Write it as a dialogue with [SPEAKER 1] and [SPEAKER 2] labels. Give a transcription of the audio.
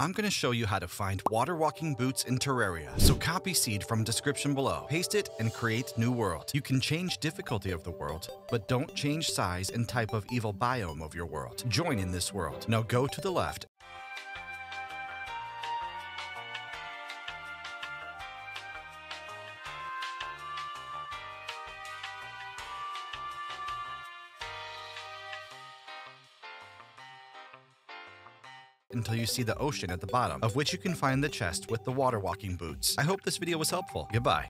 [SPEAKER 1] I'm going to show you how to find water walking boots in Terraria. So copy seed from description below, paste it, and create new world. You can change difficulty of the world, but don't change size and type of evil biome of your world. Join in this world. Now go to the left until you see the ocean at the bottom, of which you can find the chest with the water walking boots. I hope this video was helpful. Goodbye.